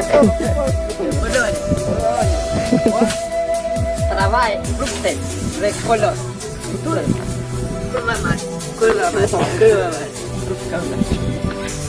Belon. Trabai, fructe, de color. Tu. Tu mamá. Color mamá. Color mamá. Color mamá.